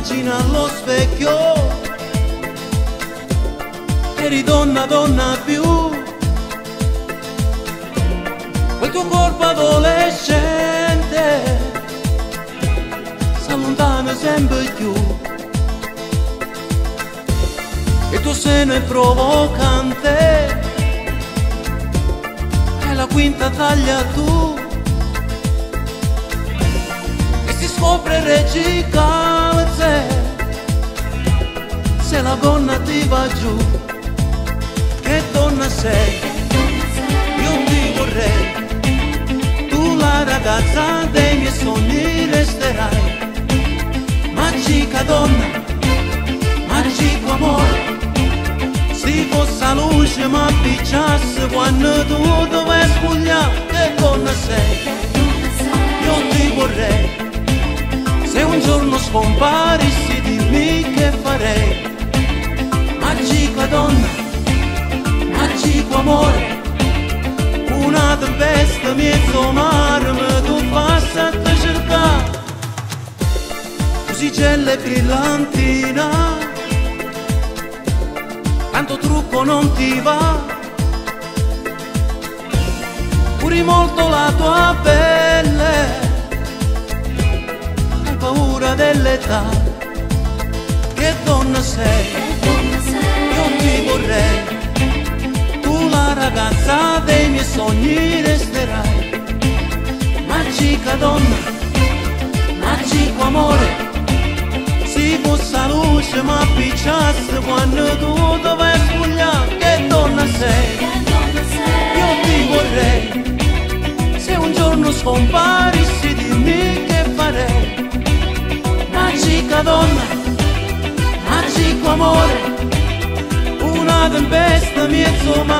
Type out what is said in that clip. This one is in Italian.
mattina allo specchio. Eri donna, donna più. Quel tuo corpo adolescente si allontana sempre più. E tuo seno è provocante. E la quinta taglia tu. E si scopre reggi calze la gonna ti va giù. Che donna sei? Io ti vorrei. Tu la ragazza dei miei sogni resterai. Magica donna magico amore. Si fosse luce ma picciasse quando tu dove spugliare che donna sei? Io ti vorrei. Se un giorno scomparissi dimmi che farei donna magico amore. Una tempesta mezzo mare ma tu passa a te cercare. Così gelle brillantina tanto trucco non ti va. Curi molto la tua pelle hai paura dell'età. Che donna sei ragazza dei miei sogni resterai. Magica donna magico amore si fosse la luce ma picciasse quando tu dove spugliare che donna sei? Io ti vorrei se un giorno scomparissi dimmi che farei. Magica donna magico amore una tempesta mezzo mare